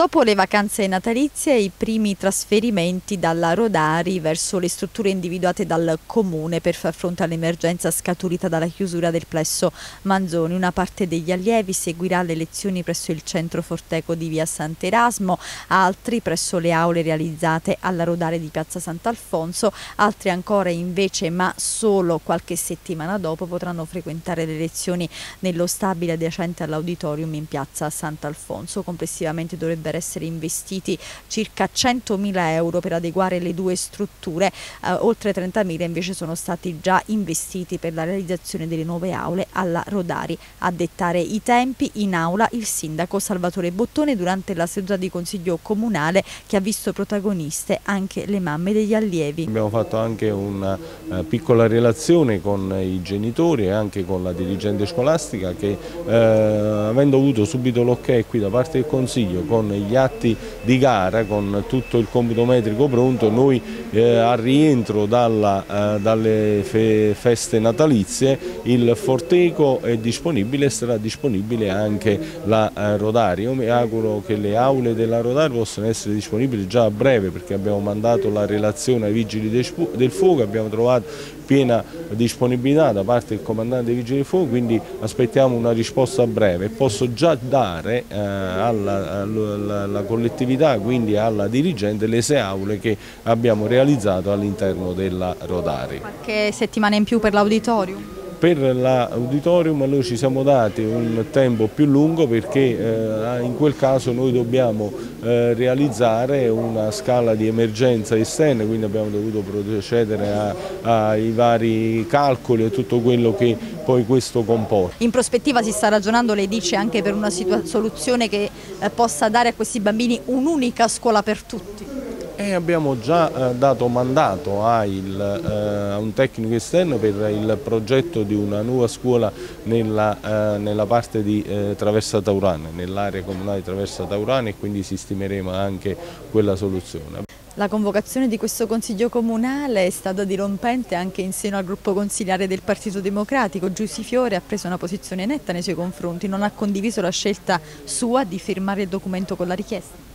Dopo le vacanze natalizie i primi trasferimenti dalla Rodari verso le strutture individuate dal Comune per far fronte all'emergenza scaturita dalla chiusura del plesso Manzoni. Una parte degli allievi seguirà le lezioni presso il centro Forteco di via Sant'Erasmo, altri presso le aule realizzate alla Rodare di piazza Sant'Alfonso, altri ancora invece ma solo qualche settimana dopo potranno frequentare le lezioni nello stabile adiacente all'auditorium in piazza Sant'Alfonso. Complessivamente dovrebbe dovrebbero essere investiti circa 100.000 euro per adeguare le due strutture, eh, oltre 30.000 invece sono stati già investiti per la realizzazione delle nuove aule alla Rodari. A dettare i tempi in aula il sindaco Salvatore Bottone durante la seduta di consiglio comunale che ha visto protagoniste anche le mamme degli allievi. Abbiamo fatto anche una uh, piccola relazione con i genitori e anche con la dirigente scolastica che uh, avendo avuto subito l'ok qui da parte del consiglio con gli atti di gara con tutto il computo metrico pronto, noi eh, al rientro dalla, eh, dalle fe, feste natalizie il Forteco è disponibile e sarà disponibile anche la eh, Rodari. Io mi auguro che le aule della Rodari possano essere disponibili già a breve perché abbiamo mandato la relazione ai vigili del fuoco, abbiamo trovato piena disponibilità da parte del comandante dei vigili del fuoco, quindi aspettiamo una risposta breve. Posso già dare eh, alla, alla, alla, collettività, quindi alla dirigente, le sei aule che abbiamo realizzato all'interno della Rodari. Qualche settimana in più per l'auditorium? Per l'auditorium noi ci siamo dati un tempo più lungo perché eh, in quel caso noi dobbiamo eh, realizzare una scala di emergenza esterna, quindi abbiamo dovuto procedere ai vari calcoli e tutto quello che poi questo comporta. In prospettiva si sta ragionando, lei dice, anche per una soluzione che eh, possa dare a questi bambini un'unica scuola per tutti? E abbiamo già eh, dato mandato a, il, eh, a, un tecnico esterno per il progetto di una nuova scuola nella, eh, nella parte di Traversa Taurana, nell'area comunale di Traversa Taurana e quindi sistemeremo anche quella soluzione. La convocazione di questo Consiglio Comunale è stata dirompente anche in seno al gruppo consigliare del Partito Democratico. Giussi Fiore ha preso una posizione netta nei suoi confronti, non ha condiviso la scelta sua di firmare il documento con la richiesta.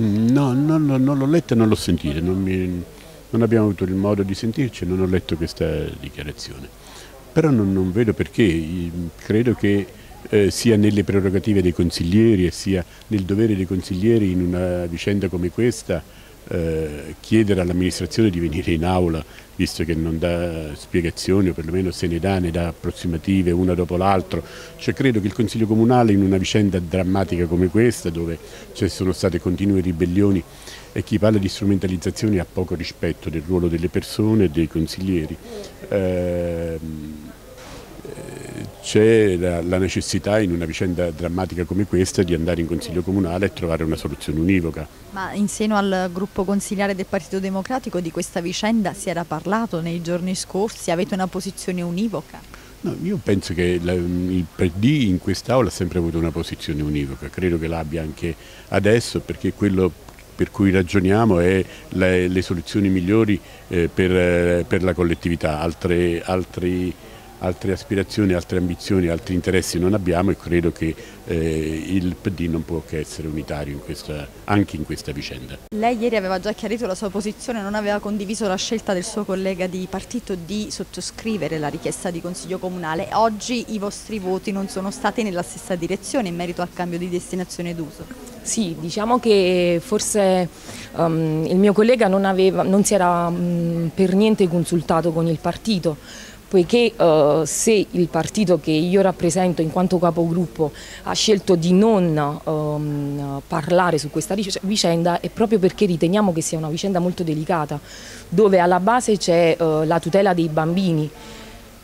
Mm, no, no, no non l'ho letta e non l'ho sentita, non, mi, non, abbiamo avuto il modo di sentirci non ho letto questa dichiarazione. Però non, non vedo perché, credo che eh, sia nelle prerogative dei consiglieri e sia nel dovere dei consiglieri in una vicenda come questa eh, chiedere all'amministrazione di venire in aula, visto che non dà spiegazioni o perlomeno se ne dà, ne dà approssimative una dopo l'altro. Cioè, credo che il Consiglio Comunale in una vicenda drammatica come questa, dove ci sono state continue ribellioni e chi parla di strumentalizzazioni ha poco rispetto del ruolo delle persone e dei consiglieri. Eh, c'è la, la, necessità in una vicenda drammatica come questa di andare in Consiglio Comunale e trovare una soluzione univoca. Ma in seno al gruppo consigliare del Partito Democratico di questa vicenda si era parlato nei giorni scorsi? Avete una posizione univoca? No, io penso che la, il PD in quest'Aula ha sempre avuto una posizione univoca, credo che l'abbia anche adesso perché quello per cui ragioniamo è le, le soluzioni migliori eh, per, eh, per, la collettività, altre, altri altre aspirazioni, altre ambizioni, altri interessi non abbiamo e credo che eh, il PD non può che essere unitario in questa, anche in questa vicenda. Lei ieri aveva già chiarito la sua posizione, non aveva condiviso la scelta del suo collega di partito di sottoscrivere la richiesta di Consiglio Comunale. Oggi i vostri voti non sono stati nella stessa direzione in merito al cambio di destinazione d'uso. Sì, diciamo che forse um, il mio collega non, aveva, non si era um, per niente consultato con il partito poiché uh, se il partito che io rappresento in quanto capogruppo ha scelto di non um, parlare su questa vicenda è proprio perché riteniamo che sia una vicenda molto delicata, dove alla base c'è uh, la tutela dei bambini.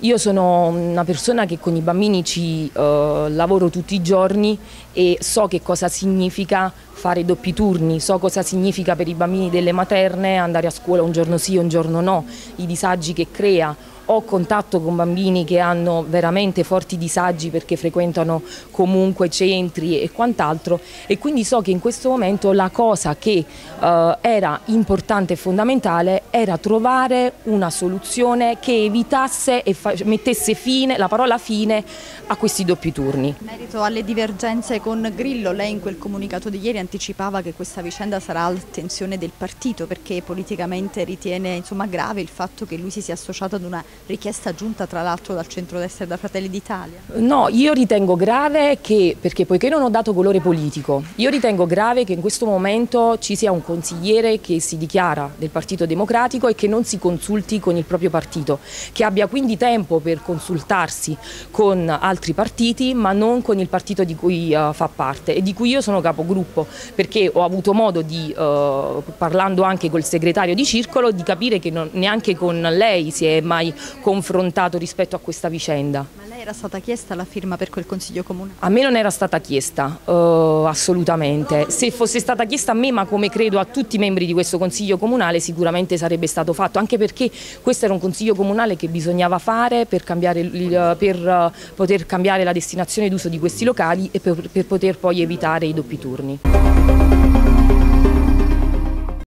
Io sono una persona che con i bambini ci uh, lavoro tutti i giorni e so che cosa significa fare doppi turni, so cosa significa per i bambini delle materne andare a scuola un giorno sì, un giorno no, i disagi che crea ho contatto con bambini che hanno veramente forti disagi perché frequentano comunque centri e quant'altro e quindi so che in questo momento la cosa che eh, era importante e fondamentale era trovare una soluzione che evitasse e mettesse fine, la parola fine a questi doppi turni. Merito alle divergenze con Grillo, lei in quel comunicato di ieri anticipava che questa vicenda sarà all'attenzione del partito perché politicamente ritiene insomma, grave il fatto che lui si sia associato ad una richiesta giunta tra l'altro dal centrodestra e da Fratelli d'Italia? No, io ritengo grave che, perché poiché non ho dato colore politico, io ritengo grave che in questo momento ci sia un consigliere che si dichiara del Partito Democratico e che non si consulti con il proprio partito, che abbia quindi tempo per consultarsi con altri partiti ma non con il partito di cui uh, fa parte e di cui io sono capogruppo perché ho avuto modo di, uh, parlando anche col segretario di circolo, di capire che non, neanche con lei si è mai confrontato rispetto a questa vicenda. Ma lei era stata chiesta la firma per quel consiglio comune? A me non era stata chiesta, uh, assolutamente. Se fosse stata chiesta a me, ma come credo a tutti i membri di questo consiglio comunale, sicuramente sarebbe stato fatto, anche perché questo era un consiglio comunale che bisognava fare per, il, per uh, poter cambiare la destinazione d'uso di questi locali e per, per poter poi evitare i doppi turni.